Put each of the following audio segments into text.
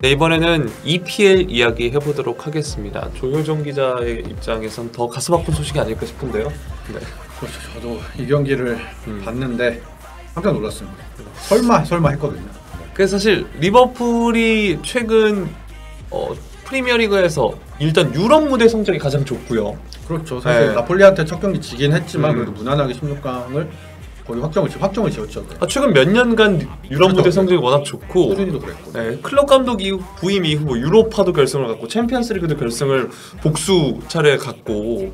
네, 이번에는 EPL 이야기 해보도록 하겠습니다. 조효정 기자의 입장에선 더 가슴 아픈 소식이 아닐까 싶은데요. 네. 그렇죠. 저도 이 경기를 음. 봤는데 깜짝 놀랐습니다. 설마 설마 했거든요. 그래서 사실 리버풀이 최근 어, 프리미어리그에서 일단 유럽 무대 성적이 가장 좋고요. 그렇죠. 사실 네. 나폴리한테 첫 경기 지긴 했지만 음. 그래도 무난하게 16강을 거의 확정을 지- 확정을 지었죠. 네. 아, 최근 몇 년간 유럽 그렇죠. 무대 성적이 워낙 좋고 꾸준히도 그랬고. 네, 클럽 감독 이후 부임 이후 뭐 유로파도 결승을 갔고 챔피언스리그도 결승을 복수 차례 갔고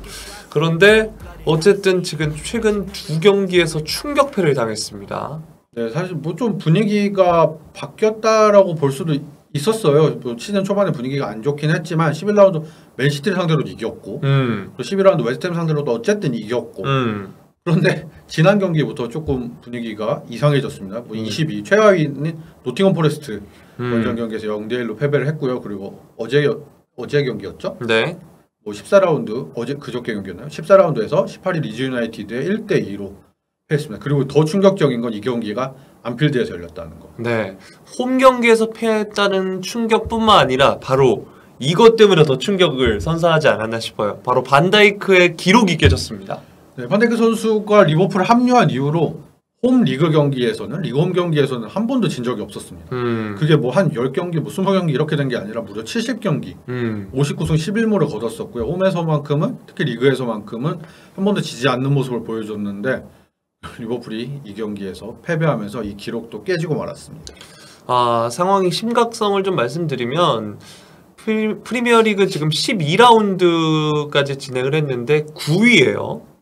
그런데 어쨌든 지금 최근 두 경기에서 충격패를 당했습니다. 네, 사실 뭐 좀 분위기가 바뀌었다라고 볼 수도 있었어요. 뭐 시즌 초반에 분위기가 안 좋긴 했지만 11라운드 맨시티를 상대로도 이겼고 음, 또 11라운드 웨스트햄 상대로도 어쨌든 이겼고 음, 그런데 지난 경기부터 조금 분위기가 이상해졌습니다. 뭐 음. 22 최하위는 노팅엄 포레스트 원정 음. 경기에서 0대 1로 패배를 했고요. 그리고 어제 어제 경기였죠. 네, 뭐 14라운드 어제 그저께 경기였나요? 14라운드에서 18위 리즈 유나이티드의 1대 2로 패했습니다. 그리고 더 충격적인 건 이 경기가 안필드에서 열렸다는 거. 네. 홈 경기에서 패했다는 충격뿐만 아니라 바로 이것 때문에 더 충격을 선사하지 않았나 싶어요. 바로 반다이크의 기록이 깨졌습니다. 네, 판데이크 선수가 리버풀 합류한 이후로 홈 리그 경기에서는 리그 홈 경기에서는 한 번도 진 적이 없었습니다. 음, 그게 뭐 한 10경기, 뭐 20경기 이렇게 된 게 아니라 무려 70경기, 음, 59승 11무를 거뒀었고요. 홈에서만큼은 특히 리그에서만큼은 한 번도 지지 않는 모습을 보여줬는데 리버풀이 이 경기에서 패배하면서 이 기록도 깨지고 말았습니다. 아, 상황의 심각성을 좀 말씀드리면 프리, 프리미어리그 지금 12라운드까지 진행을 했는데 9위예요.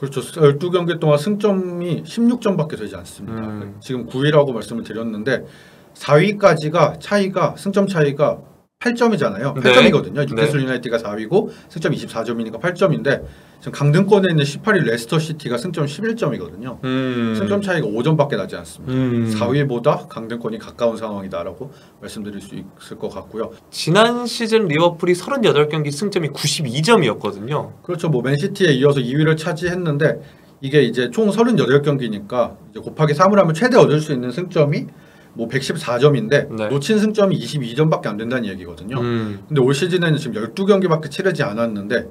그렇죠. 12경기 동안 승점이 16점밖에 되지 않습니다. 음. 지금 9위라고 말씀을 드렸는데 4위까지가 차이가 승점 차이가 8점이잖아요. 네. 8점이거든요. 뉴캐슬 유나이티드가 4위고 승점 24점이니까 8점인데 지금 강등권에 있는 18위 레스터 시티가 승점 11점이거든요. 음. 승점 차이가 5점밖에 나지 않습니다. 음. 4위보다 강등권이 가까운 상황이다라고 말씀드릴 수 있을 것 같고요. 지난 시즌 리버풀이 38경기 승점이 92점이었거든요. 그렇죠. 뭐 맨시티에 이어서 2위를 차지했는데 이게 이제 총 38경기니까 이제 곱하기 3을 하면 최대 얻을 수 있는 승점이 뭐 114점인데 네. 놓친 승점이 22점밖에 안 된다는 얘기거든요. 음. 근데 올 시즌에는 지금 12경기밖에 치르지 않았는데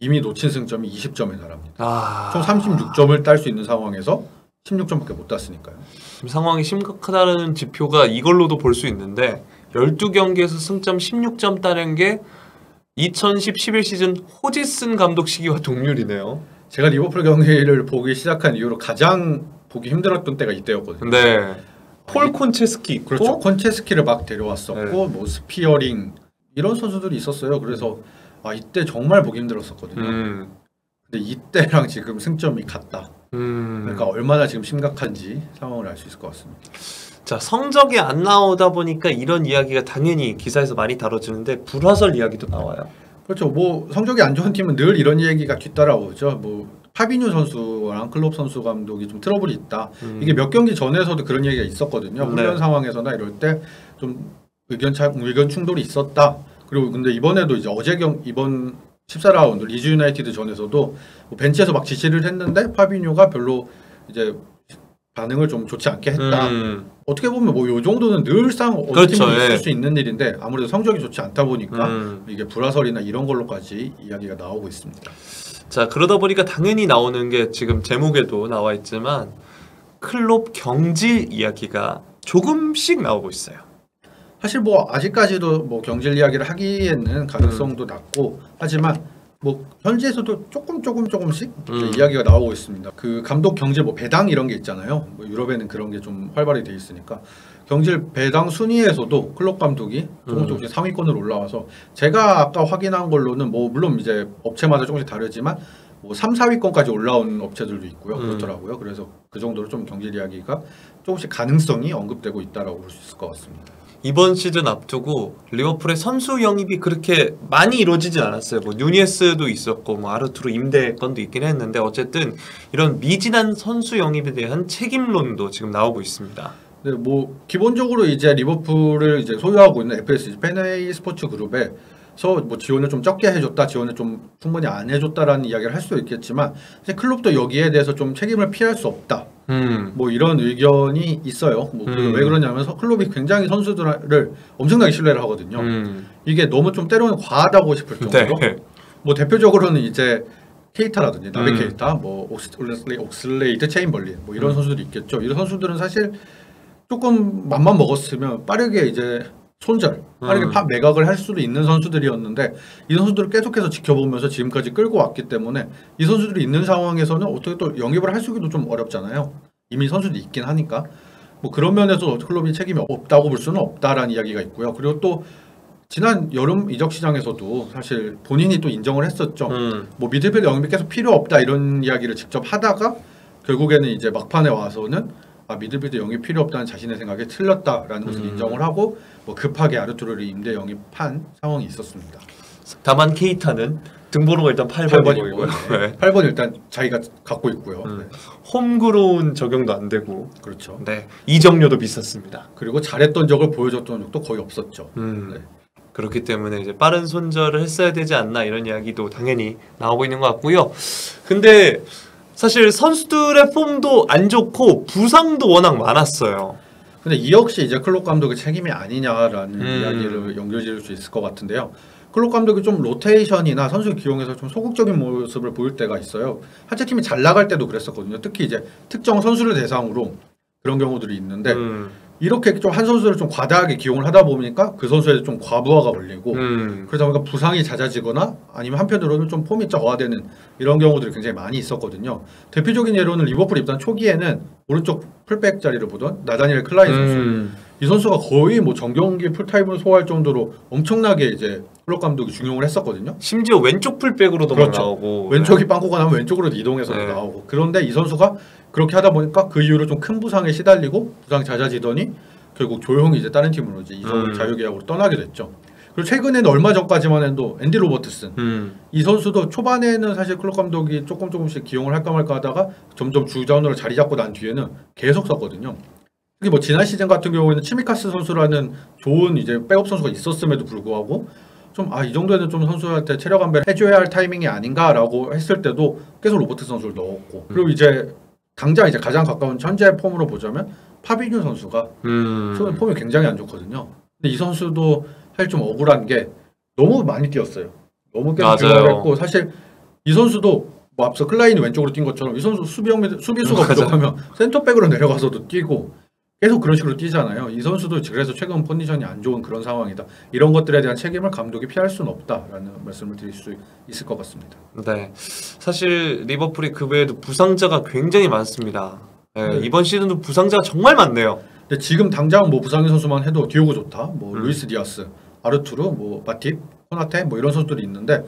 이미 놓친 승점이 20점에 달합니다. 아. 총 36점을 딸 수 있는 상황에서 16점밖에 못 땄으니까요. 지금 상황이 심각하다는 지표가 이걸로도 볼 수 있는데 12경기에서 승점 16점 따는 게 2010-11 시즌 호지슨 감독 시기와 동률이네요. 제가 리버풀 경기를 보기 시작한 이후로 가장 보기 힘들었던 때가 이때였거든요. 네. 폴 콘체스키 있고 그렇죠. 콘체스키를 막 데려왔었고 네. 뭐 스피어링 이런 선수들이 있었어요. 그래서 아 이때 정말 보기 힘들었었거든요. 음. 근데 이때랑 지금 승점이 같다. 음. 그러니까 얼마나 지금 심각한지 상황을 알 수 있을 것 같습니다. 자, 성적이 안 나오다 보니까 이런 이야기가 당연히 기사에서 많이 다뤄지는데 불화설 이야기도 나와요. 그렇죠. 뭐 성적이 안 좋은 팀은 늘 이런 얘기가 뒤따라오죠. 뭐 파비뉴 선수랑 클롭 선수 감독이 좀 트러블이 있다. 음. 이게 몇 경기 전에서도 그런 얘기가 있었거든요. 네. 훈련 상황에서나 이럴 때 좀 의견 차 의견 충돌이 있었다. 그리고 근데 이번에도 이제 어제 경 이번 14라운드 리즈 유나이티드 전에서도 뭐 벤치에서 막 지시를 했는데 파비뉴가 별로 이제 반응을 좀 좋지 않게 했다. 음. 어떻게 보면 뭐 요 정도는 늘상 어느 그렇죠, 있을 예. 수 있는 일인데 아무래도 성적이 좋지 않다 보니까 음. 이게 불화설이나 이런 걸로까지 이야기가 나오고 있습니다. 자, 그러다 보니까 당연히 나오는 게 지금 제목에도 나와 있지만 클롭 경질 이야기가 조금씩 나오고 있어요. 사실 뭐 아직까지도 뭐 경질 이야기를 하기에는 음. 가능성도 낮고 하지만 뭐 현지에서도 조금 조금 조금씩 음. 이야기가 나오고 있습니다. 그 감독 경질 뭐 배당 이런 게 있잖아요. 뭐 유럽에는 그런 게 좀 활발히 돼 있으니까 경질 배당 순위에서도 클럽 감독이 조금 음. 조금씩 상위권으로 올라와서 제가 아까 확인한 걸로는 뭐 물론 이제 업체마다 조금씩 다르지만 뭐 3, 4위권까지 올라온 업체들도 있고요. 음. 그렇더라고요. 그래서 그 정도로 좀 경질 이야기가 조금씩 가능성이 언급되고 있다라고 볼 수 있을 것 같습니다. 이번 시즌 앞두고 리버풀의 선수 영입이 그렇게 많이 이루어지진 않았어요. 뭐 누니에스도 있었고 뭐 아르투르 임대 건도 있긴 했는데 어쨌든 이런 미진한 선수 영입에 대한 책임론도 지금 나오고 있습니다. 네, 뭐 기본적으로 이제 리버풀을 이제 소유하고 있는 FS 페네이 스포츠 그룹에 뭐 지원을 좀 적게 해줬다, 지원을 좀 충분히 안 해줬다라는 이야기를 할 수도 있겠지만 사실 클럽도 여기에 대해서 좀 책임을 피할 수 없다. 음. 뭐 이런 의견이 있어요. 뭐그 음. 왜 그러냐면 서- 클럽이 굉장히 선수들을 엄청나게 신뢰를 하거든요. 음. 이게 너무 좀 때로는 과하다고 싶을 정도로 네. 뭐 대표적으로는 이제 케이타라든지 나비 음. 케이타, 뭐 옥슬레이, 옥슬레이드, 체인벌린 뭐 이런 음. 선수들이 있겠죠. 이런 선수들은 사실 조금 맘만 먹었으면 빠르게 이제 손절, 빠르게 음. 파 매각을 할 수도 있는 선수들이었는데 이 선수들을 계속해서 지켜보면서 지금까지 끌고 왔기 때문에 이 선수들이 있는 상황에서는 어떻게 또 영입을 할 수기도 좀 어렵잖아요. 이미 선수들이 있긴 하니까 뭐 그런 면에서 클럽이 책임이 없다고 볼 수는 없다라는 이야기가 있고요. 그리고 또 지난 여름 이적 시장에서도 사실 본인이 또 인정을 했었죠. 음. 뭐 미드필더 영입이 계속 필요 없다 이런 이야기를 직접 하다가 결국에는 이제 막판에 와서는 아 미드필더 영입 필요 없다는 자신의 생각에 틀렸다라는 것을 음. 인정을 하고 뭐 급하게 아르투르를 임대 영입한 상황이 있었습니다. 다만 케이타는 등번호가 일단 8번이 8번이고 보이고요. 네. 8번 일단 자기가 갖고 있고요. 음. 네, 홈그로운 적용도 안 되고 그렇죠. 네. 이적료도 비쌌습니다. 그리고 잘했던 적을 보여줬던 적도 거의 없었죠. 음. 네. 그렇기 때문에 이제 빠른 손절을 했어야 되지 않나 이런 이야기도 당연히 나오고 있는 것 같고요. 근데 사실 선수들의 폼도 안 좋고 부상도 워낙 많았어요. 근데 이 역시 이제 클롭 감독의 책임이 아니냐라는 음. 이야기를 연결지을 수 있을 것 같은데요. 클롭 감독이 좀 로테이션이나 선수 기용에서 좀 소극적인 모습을 보일 때가 있어요. 하체 팀이 잘 나갈 때도 그랬었거든요. 특히 이제 특정 선수를 대상으로 그런 경우들이 있는데 음. 이렇게 좀 한 선수를 좀 과다하게 기용을 하다 보니까 그 선수에 좀 과부하가 걸리고 음. 그러다 보니까 부상이 잦아지거나 아니면 한편으로는 좀 폼이 저하되는 이런 경우들이 굉장히 많이 있었거든요. 대표적인 예로는 리버풀 입단 초기에는 오른쪽 풀백 자리를 보던 나다니엘 클라인 선수. 음. 이 선수가 거의 뭐 전경기 풀타임을 소화할 정도로 엄청나게 이제 클롭 감독이 중용을 했었거든요. 심지어 왼쪽 풀백으로도 막 그렇죠. 나오고 왼쪽이 빵꾸가 나면 왼쪽으로 이동해서 네. 나오고 그런데 이 선수가 그렇게 하다 보니까 그 이후로 좀 큰 부상에 시달리고 부상 잦아지더니 결국 조용히 이제 다른 팀으로 이제 이적 음. 자유계약으로 떠나게 됐죠. 그리고 최근에는 얼마 전까지만 해도 앤디 로버트슨 음. 이 선수도 초반에는 사실 클럽 감독이 조금 조금씩 기용을 할까 말까 하다가 점점 주전으로 자리 잡고 난 뒤에는 계속 썼거든요. 특히 뭐 지난 시즌 같은 경우에는 치미카스 선수라는 좋은 이제 백업 선수가 있었음에도 불구하고 좀 아 이 정도에는 좀 선수한테 체력 안배를 해줘야 할 타이밍이 아닌가라고 했을 때도 계속 로버트 선수를 넣었고 그리고 이제 당장 이제 가장 가까운 현재 폼으로 보자면 파비뉴 선수가 음. 폼이 굉장히 안 좋거든요. 근데 이 선수도 사실 좀 억울한 게 너무 많이 뛰었어요. 너무 계속 했고 사실 이 선수도 뭐 앞서 클라인이 왼쪽으로 뛴 것처럼 이 선수 수비형 수비수가. 부족하면 센터백으로 내려가서도 뛰고 계속 그런 식으로 뛰잖아요. 이 선수도 그래서 최근 컨디션이 안 좋은 그런 상황이다. 이런 것들에 대한 책임을 감독이 피할 수는 없다라는 말씀을 드릴 수 있을 것 같습니다. 네. 사실 리버풀이 그 외에도 부상자가 굉장히 많습니다. 네, 네. 이번 시즌도 부상자가 정말 많네요. 근데 지금 당장 뭐 부상인 선수만 해도 디오고 조타, 뭐 음. 루이스 디아스, 아르투르, 뭐 마팁, 코나테 뭐 이런 선수들이 있는데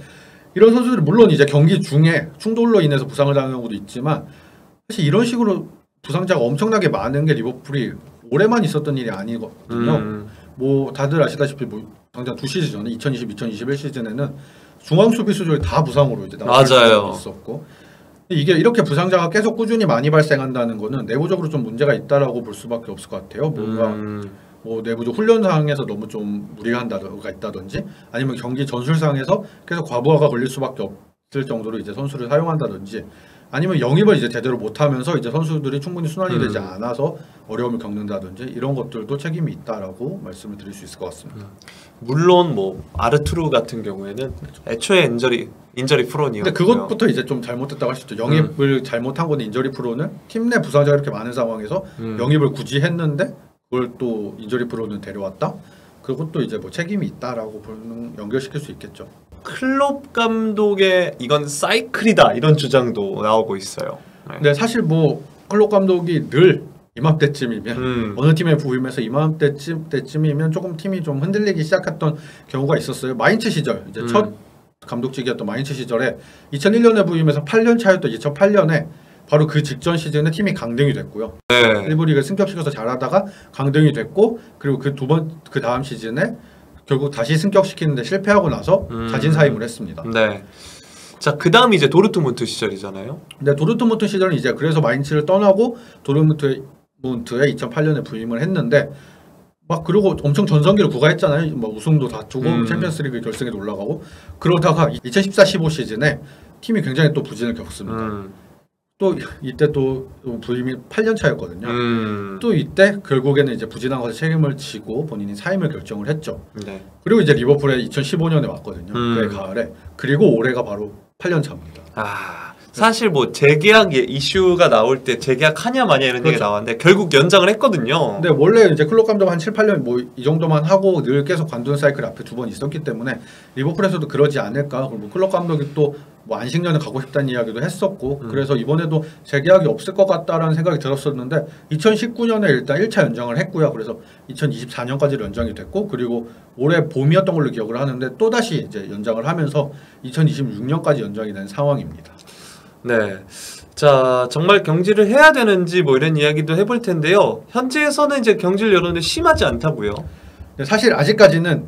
이런 선수들이 물론 이제 경기 중에 충돌로 인해서 부상을 당하는 경우도 있지만 사실 이런 식으로 부상자가 엄청나게 많은 게 리버풀이 올해만 있었던 일이 아니거든요. 음. 뭐 다들 아시다시피 뭐 당장 두 시즌 전에 2020, 2021 시즌에는 중앙 수비 수들이 다 부상으로 이제 맞아요. 있었고 이게 이렇게 부상자가 계속 꾸준히 많이 발생한다는 거는 내부적으로 좀 문제가 있다라고 볼 수밖에 없을 것 같아요. 뭔가 음. 뭐 내부적 훈련상에서 너무 좀 무리가 한다가 있다든지 아니면 경기 전술 상에서 계속 과부하가 걸릴 수밖에 없을 정도로 이제 선수를 사용한다든지 아니면 영입을 이제 제대로 못하면서 이제 선수들이 충분히 순환이 되지 음. 않아서 어려움을 겪는다든지 이런 것들도 책임이 있다라고 말씀을 드릴 수 있을 것 같습니다. 물론 뭐 아르투르 같은 경우에는 애초에 인저리 인저리 프론이었고요. 근데 그것부터 이제 좀 잘못됐다고 할 수 있죠. 영입을 잘못한 건 injury prone은 팀 내 부상자가 이렇게 많은 상황에서 음. 영입을 굳이 했는데 그걸 또 injury prone을 데려왔다. 그것도 이제 뭐 책임이 있다라고 보는 연결시킬 수 있겠죠. 클롭 감독의 이건 사이클이다 이런 주장도 나오고 있어요. 네. 근데 사실 뭐 클롭 감독이 늘 이맘때쯤이면 음. 어느 팀에 부임해서 이맘때쯤 때쯤이면 조금 팀이 좀 흔들리기 시작했던 경우가 있었어요. 마인츠 시절 이제 음. 첫 감독직이었던 마인츠 시절에 2001년에 부임해서 8년 차였던 2008년에 바로 그 직전 시즌에 팀이 강등이 됐고요. 네. 일부 리그 승격시켜서 잘하다가 강등이 됐고 그리고 그 두 번 그 다음 시즌에 결국 다시 승격시키는데 실패하고 나서 음. 자진 사임을 했습니다. 네. 자, 그 다음 이제 도르트문트 시절이잖아요. 근데 도르트문트 시절은 이제 그래서 마인츠를 떠나고 도르트문트에 2008년에 부임을 했는데 막 그러고 엄청 전성기를 구가했잖아요. 뭐 우승도 다투고 음. 챔피언스리그 결승에도 올라가고 그러다가 2014-15 시즌에 팀이 굉장히 또 부진을 겪습니다. 음. 또 이때 또 부임이 8년 차였거든요. 음. 또 이때 결국에는 이제 부진한 것에 책임을 지고 본인이 사임을 결정을 했죠. 네. 그리고 이제 리버풀에 2015년에 왔거든요. 음. 그해 가을에. 그리고 올해가 바로 8년 차입니다. 아 사실 뭐 재계약 예- 이슈가 나올 때 재계약하냐 마냐 이런 얘기 그렇죠. 나왔는데 결국 연장을 했거든요. 근데 원래 이제 클럽 감독 한 7, 8년 뭐 이 정도만 하고 늘 계속 관둔 사이클 앞에 두 번 있었기 때문에 리버풀에서도 그러지 않을까. 그리고 클럽 감독이 또 뭐 안식년에 가고 싶다는 이야기도 했었고 음. 그래서 이번에도 재계약이 없을 것 같다라는 생각이 들었었는데 2019년에 일단 1차 연장을 했고요. 그래서 2024년까지 연장이 됐고 그리고 올해 봄이었던 걸로 기억을 하는데 또 다시 이제 연장을 하면서 2026년까지 연장이 된 상황입니다. 네. 자, 정말 경질을 해야 되는지 뭐 이런 이야기도 해볼 텐데요. 현지에서는 이제 경질 여론이 심하지 않다고요. 근데 사실 아직까지는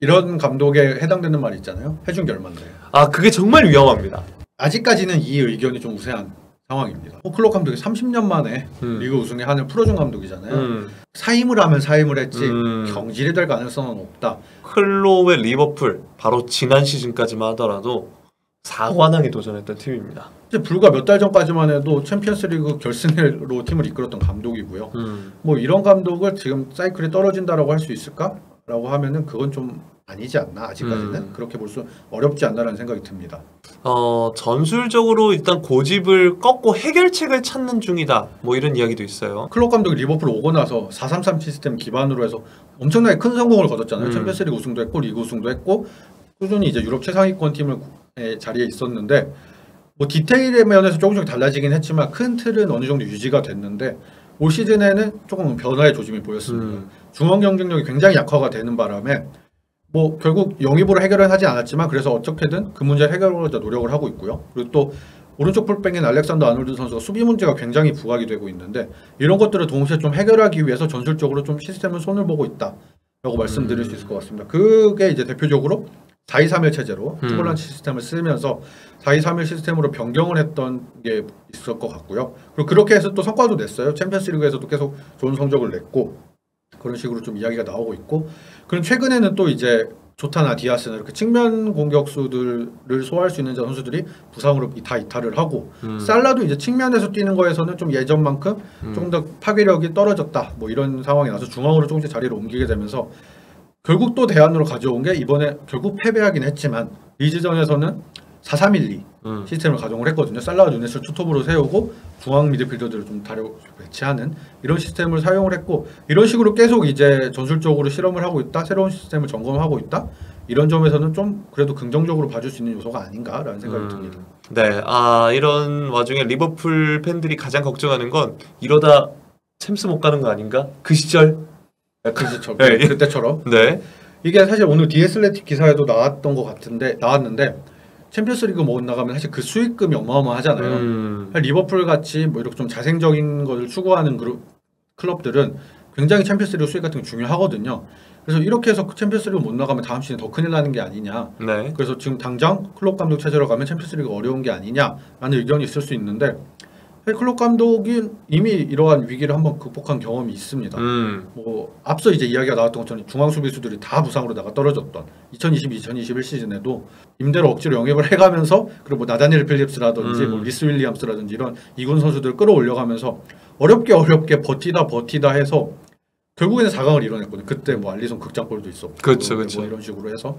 이런 감독에 해당되는 말이 있잖아요. 해준 결만데. 아, 그게 정말 위험합니다. 아직까지는 이 의견이 좀 우세한 상황입니다. 어, 클럽 감독이 30년 만에 음. 리그 우승의 한을 풀어준 감독이잖아요. 음. 사임을 하면 사임을 했지 음. 경질이 될 가능성은 없다. 클로의 리버풀 바로 지난 시즌까지만 하더라도 4관왕에 도전했던 팀입니다. 이제 불과 몇 달 전까지만 해도 챔피언스리그 결승으로 팀을 이끌었던 감독이고요. 음. 뭐 이런 감독을 지금 사이클이 떨어진다라고 할 수 있을까?라고 하면은 그건 좀 아니지 않나 아직까지는 음. 그렇게 볼 수 어렵지 않나라는 생각이 듭니다. 어, 전술적으로 일단 고집을 꺾고 해결책을 찾는 중이다. 뭐 이런 이야기도 있어요. 클럽 감독이 리버풀 오고 나서 433 시스템 기반으로 해서 엄청나게 큰 성공을 거뒀잖아요. 음. 챔피언스리그 우승도 했고 리그 우승도 했고 꾸준히 이제 유럽 최상위권 팀을 의 자리에 있었는데 뭐 디테일의 면에서 조금씩 달라지긴 했지만 큰 틀은 어느 정도 유지가 됐는데 올 시즌에는 조금 변화의 조짐이 보였습니다. 음. 중원 경쟁력이 굉장히 약화가 되는 바람에 뭐 결국 영입으로 해결은 하지 않았지만 그래서 어떻게든 그 문제 해결하고자 노력을 하고 있고요. 그리고 또 오른쪽 풀백인 알렉산더 아놀드 선수가 수비 문제가 굉장히 부각이 되고 있는데 이런 것들을 동시에 좀 해결하기 위해서 전술적으로 좀 시스템을 손을 보고 있다라고 말씀드릴 수 있을 것 같습니다. 그게 이제 대표적으로 4-2-3-1 체제로 음. 투볼란치 시스템을 쓰면서 4-2-3-1 시스템으로 변경을 했던 게 있을 것 같고요. 그리고 그렇게 해서 또 성과도 냈어요. 챔피언스 리그에서도 계속 좋은 성적을 냈고 그런 식으로 좀 이야기가 나오고 있고 그럼 최근에는 또 이제 조타나 디아스나 이렇게 측면 공격수들을 소화할 수 있는 선수들이 부상으로 다 이탈을 하고 음. 살라도 이제 측면에서 뛰는 거에서는 좀 예전만큼 음. 조금 더 파괴력이 떨어졌다 뭐 이런 상황이 나서 중앙으로 조금씩 자리를 옮기게 되면서 결국 또 대안으로 가져온 게 이번에 결국 패배하긴 했지만 리즈전에서는 4-3-1-2 음. 시스템을 가동을 했거든요. 살라와 누네스를 투톱으로 세우고 중앙 미드필더들을 좀 다려 배치하는 이런 시스템을 사용을 했고 이런 식으로 계속 이제 전술적으로 실험을 하고 있다. 새로운 시스템을 점검하고 있다. 이런 점에서는 좀 그래도 긍정적으로 봐줄 수 있는 요소가 아닌가라는 생각이 음. 듭니다. 네, 아 이런 와중에 리버풀 팬들이 가장 걱정하는 건 이러다 챔스 못 가는 거 아닌가? 그 시절. 그때처럼, 네. 그때처럼 네. 이게 사실 오늘 The Athletic 기사에도 나왔던 것 같은데 나왔는데 챔피언스리그 못 나가면 사실 그 수익금이 어마어마하잖아요. 음. 리버풀 같이 뭐 이렇게 좀 자생적인 것을 추구하는 그룹 클럽들은 굉장히 챔피언스리그 수익 같은 게 중요하거든요. 그래서 이렇게 해서 챔피언스리그 못 나가면 다음 시즌 더 큰일 나는 게 아니냐. 네. 그래서 지금 당장 클롭 감독 체제로 가면 챔피언스리그 어려운 게 아니냐라는 의견이 있을 수 있는데 클롭 감독이 이미 이러한 위기를 한번 극복한 경험이 있습니다. 음. 뭐 앞서 이제 이야기가 나왔던 것처럼 중앙 수비수들이 다 부상으로 나가 떨어졌던 2020-2021 시즌에도 임대로 억지로 영입을 해가면서 그리고 뭐 나다니엘 필립스라든지 음. 뭐 리스 윌리엄스라든지 이런 이군 선수들을 끌어올려가면서 어렵게 어렵게 버티다 버티다 해서 결국에는 4강을 이뤄냈거든요. 그때 뭐 알리송 극장골도 있었고 그렇죠, 뭐 그렇죠. 이런 식으로 해서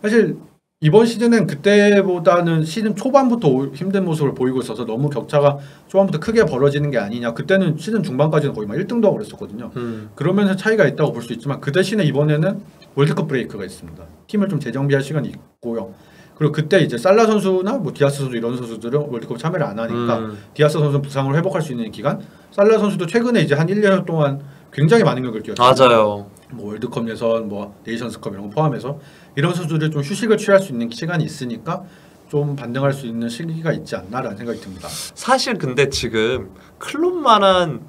사실 이번 시즌은 그때보다는 시즌 초반부터 오- 힘든 모습을 보이고 있어서 너무 격차가 초반부터 크게 벌어지는 게 아니냐. 그때는 시즌 중반까지는 거의 막 1등도 하고 그랬었거든요. 음. 그러면서 차이가 있다고 볼 수 있지만 그 대신에 이번에는 월드컵 브레이크가 있습니다. 팀을 좀 재정비할 시간이 있고요. 그리고 그때 이제 살라 선수나 뭐 디아스 선수 이런 선수들은 월드컵 참여를 안 하니까 음. 디아스 선수는 부상을 회복할 수 있는 기간, 살라 선수도 최근에 이제 한 1, 2년 동안 굉장히 많은 경기를 뛰었어요. 맞아요. 뭐 월드컵 예선, 뭐 네이션스컵 이런 거 포함해서 이런 선수들이 좀 휴식을 취할 수 있는 시간이 있으니까 좀 반등할 수 있는 시기가 있지 않나라는 생각이 듭니다. 사실 근데 지금 클롭만한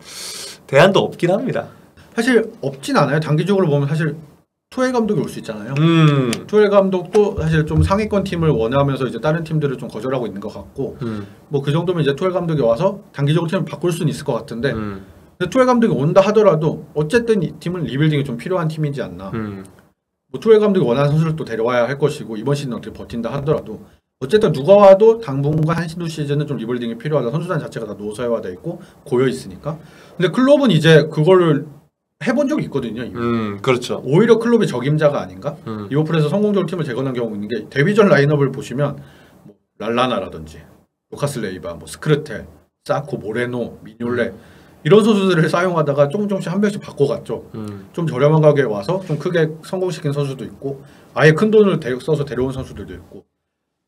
대안도 없긴 합니다. 사실 없진 않아요. 단기적으로 보면 사실 투헬 감독이 올 수 있잖아요. 음. 투헬 감독도 사실 좀 상위권 팀을 원하면서 이제 다른 팀들을 좀 거절하고 있는 것 같고 음. 뭐그 정도면 이제 투헬 감독이 와서 단기적으로 팀을 바꿀 수는 있을 것 같은데 음. 투헬 감독이 온다 하더라도 어쨌든 이 팀은 rebuilding이 좀 필요한 팀이지 않나. 음. 뭐 투헬 감독이 원하는 선수를 또 데려와야 할 것이고 이번 시즌 어떻게 버틴다 하더라도 어쨌든 누가 와도 당분간 한 시즌 시즌은 좀 rebuilding이 필요하다. 선수단 자체가 다 노쇠화돼 있고 고여 있으니까. 근데 클롭은 이제 그거를 해본 적이 있거든요. 이미. 음, 그렇죠. 오히려 클롭이 적임자가 아닌가? 음. 리버풀에서 성공적으로 팀을 재건한 경우 있는 게 데뷔전 라인업을 보시면 뭐 랄라나라든지 루카스 레이바, 뭐 스크르텔, 사코, 모레노, 미뇰레 이런 선수들을 사용하다가 조금 조금씩 한 명씩 바꿔갔죠. 음. 좀 저렴한 가격에 와서 좀 크게 성공시킨 선수도 있고 아예 큰 돈을 대- 써서 데려온 선수들도 있고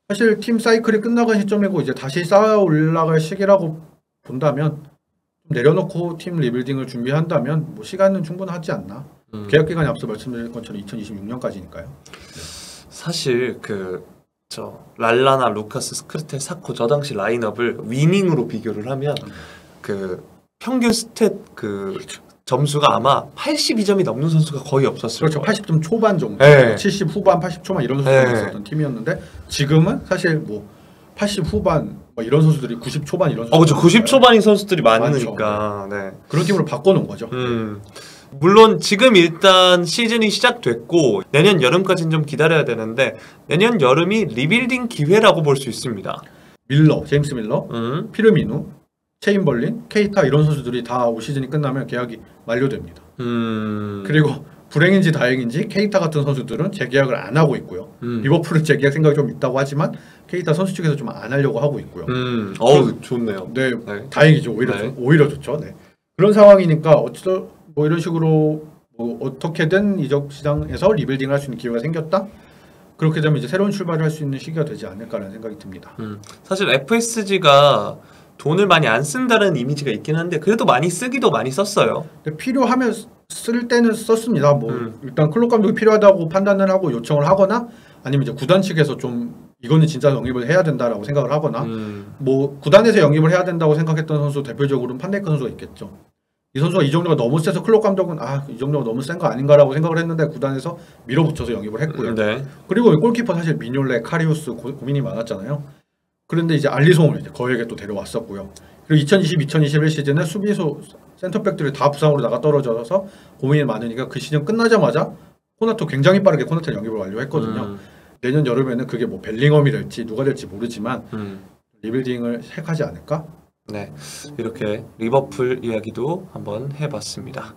사실 팀 사이클이 끝나간 시점이고 이제 다시 쌓아 올라갈 시기라고 본다면 좀 내려놓고 팀 rebuilding을 준비한다면 뭐 시간은 충분하지 않나 음. 계약 기간이 앞서 말씀드린 것처럼 2026년까지니까요. 사실 그 저 랄라나 루카스 스크르텔 사코 저 당시 라인업을 위닝으로 비교를 하면 그 평균 stat 그 점수가 아마 82점이 넘는 선수가 거의 없었을 그렇죠. 거예요. 80점 초반 정도, 네. 70 후반, 80 초반 이런 선수들이 네. 있었던 팀이었는데 지금은 사실 뭐 80 후반 뭐 이런 선수들이 90 초반 이런 어 그렇죠. 선수들이 90 초반인 선수들이. 많으니까. 네. 그런 팀으로 바꿔놓은 거죠. 음. 물론 지금 일단 시즌이 시작됐고 내년 여름까지는 좀 기다려야 되는데 내년 여름이 리빌딩 기회라고 볼 수 있습니다. 밀러, 제임스 밀러, 음. 피르미누, 체인벌린, 케이타 이런 선수들이 다 올 시즌이 끝나면 계약이 만료됩니다. 음. 그리고 불행인지 다행인지 케이타 같은 선수들은 재계약을 안 하고 있고요. 음. 리버풀은 재계약 생각이 좀 있다고 하지만 케이타 선수 측에서 좀 안 하려고 하고 있고요. 음. 어우 좋네요. 네, 네. 다행이죠. 오히려 네. 좋- 오히려 좋죠. 네. 그런 상황이니까 어쩌 뭐 이런 식으로 뭐 어떻게든 이적 시장에서 리빌딩을 할 수 있는 기회가 생겼다. 그렇게 되면 이제 새로운 출발을 할 수 있는 시기가 되지 않을까라는 생각이 듭니다. 음. 사실 FSG가 돈을 많이 안 쓴다는 이미지가 있긴 한데 그래도 많이 쓰기도 많이 썼어요. 필요하면 쓸 때는 썼습니다. 뭐 음. 일단 클럽 감독이 필요하다고 판단을 하고 요청을 하거나 아니면 이제 구단 측에서 좀 이거는 진짜 영입을 해야 된다라고 생각을 하거나 음. 뭐 구단에서 영입을 해야 된다고 생각했던 선수 대표적으로는 판데이크 선수가 있겠죠. 이 선수가 이 정도가 너무 세서 클럽 감독은 아 이 정도가 너무 센 거 아닌가라고 생각을 했는데 구단에서 밀어붙여서 영입을 했고요. 네. 그리고 골키퍼 사실 미뇰레, 카리우스 고민이 많았잖아요. 그런데 이제 알리송을 이제 거액에 또 데려왔었고요. 그리고 2020, 2021 시즌에 수비수 센터백들이 다 부상으로 나가 떨어져서 고민이 많으니까 그 시즌 끝나자마자 코나테 굉장히 빠르게 코나테 영입을 완료했거든요. 음. 내년 여름에는 그게 뭐 벨링엄이 될지 누가 될지 모르지만 음. rebuilding을 시작하지 않을까? 네. 이렇게 리버풀 이야기도 한번 해봤습니다.